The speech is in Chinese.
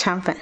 肠粉。